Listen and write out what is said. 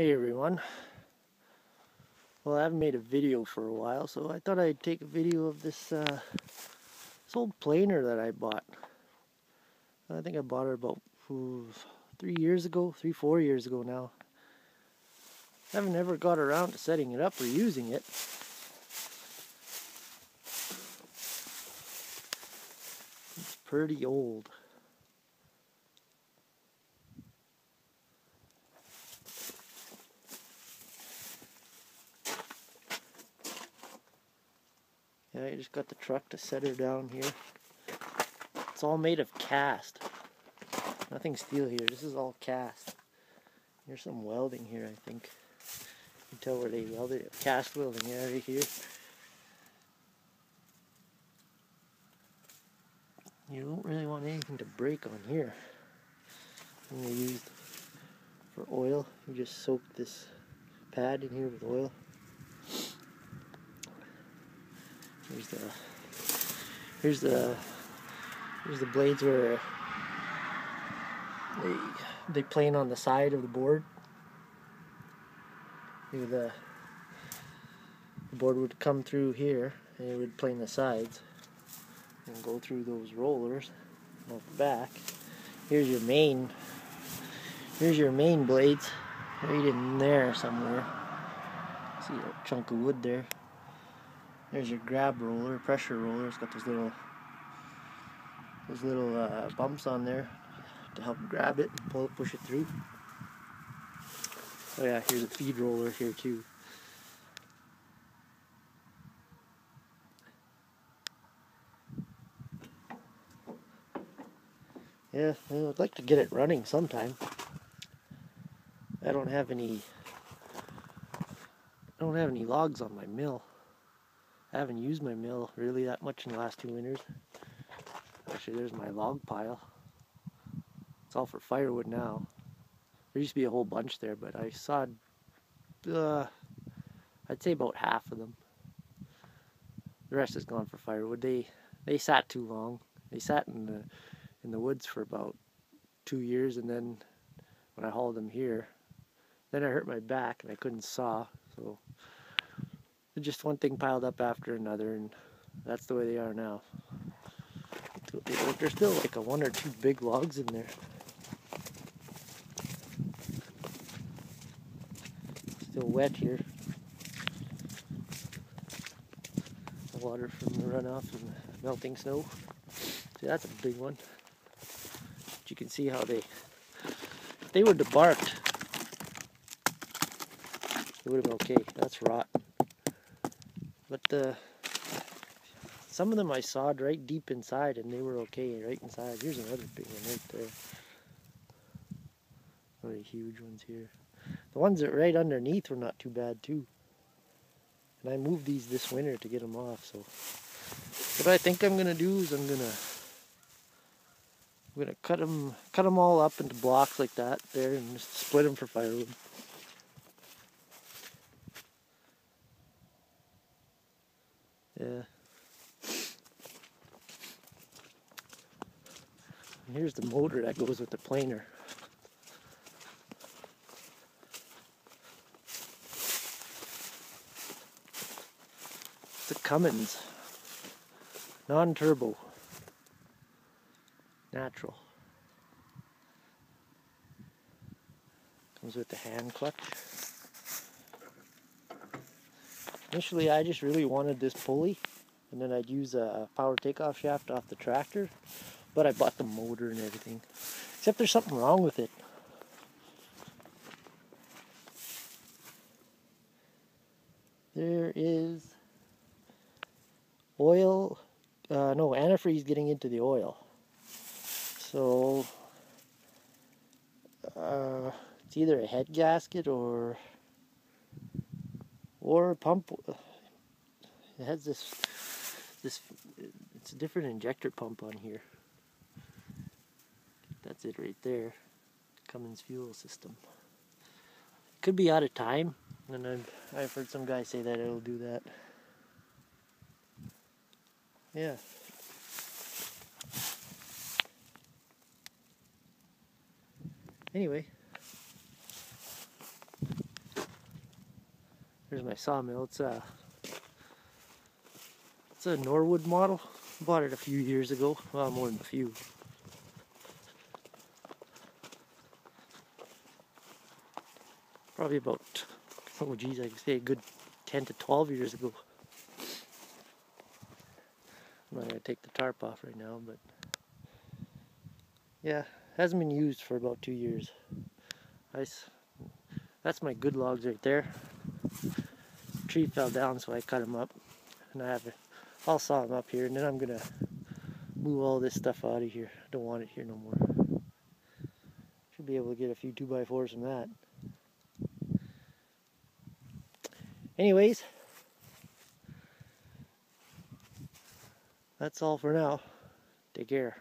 Hey everyone. Well, I haven't made a video for a while, so I thought I'd take a video of this, uh, this old planer that I bought. I think I bought it about ooh, three years ago, three, four years ago now. I haven't ever got around to setting it up or using it. It's pretty old. I just got the truck to set her down here. It's all made of cast. Nothing steel here. This is all cast. There's some welding here, I think. You can tell where they welded it. Cast welding, yeah, right here. You don't really want anything to break on here. And they used for oil. You just soak this pad in here with oil. Here's the here's the here's the blades where they they plane on the side of the board. The the board would come through here and it would plane the sides and go through those rollers off the back. Here's your main here's your main blades right in there somewhere. See a chunk of wood there. There's your grab roller, pressure roller. It's got those little those little uh, bumps on there to help grab it, pull it, push it through. Oh yeah, here's a feed roller here too. Yeah, I'd like to get it running sometime. I don't have any I don't have any logs on my mill. I haven't used my mill really that much in the last two winters. Actually, there's my log pile. It's all for firewood now. There used to be a whole bunch there, but I saw, uh, I'd say about half of them. The rest is gone for firewood. They they sat too long. They sat in the in the woods for about two years, and then when I hauled them here, then I hurt my back and I couldn't saw, so just one thing piled up after another, and that's the way they are now. There's still like a one or two big logs in there. Still wet here. Water from the runoff and the melting snow. See, that's a big one. But you can see how they, they were debarked, it would have been okay. That's rot. But the some of them I sawed right deep inside and they were okay right inside. Here's another big one right there. Of the huge ones here. The ones that right underneath were not too bad too. And I moved these this winter to get them off. So what I think I'm gonna do is I'm gonna I'm gonna cut them cut them all up into blocks like that there and just split them for firewood. Yeah. And here's the motor that goes with the planer. It's a Cummins. Non-turbo. Natural. Comes with the hand clutch. Initially, I just really wanted this pulley, and then I'd use a power takeoff shaft off the tractor, but I bought the motor and everything. Except there's something wrong with it. There is oil, uh, no, antifreeze getting into the oil. So, uh, it's either a head gasket or or pump it has this this it's a different injector pump on here. That's it right there Cummins fuel system. Could be out of time and I've, I've heard some guys say that it'll do that. Yeah. Anyway There's my sawmill. It's a it's a Norwood model. Bought it a few years ago. Well, more than a few. Probably about oh geez, I could say a good 10 to 12 years ago. I'm not gonna take the tarp off right now, but yeah, hasn't been used for about two years. Nice. That's my good logs right there. Tree fell down, so I cut them up, and I have it. I'll saw them up here, and then I'm gonna move all this stuff out of here. I don't want it here no more. Should be able to get a few two by fours from that. Anyways, that's all for now. Take care.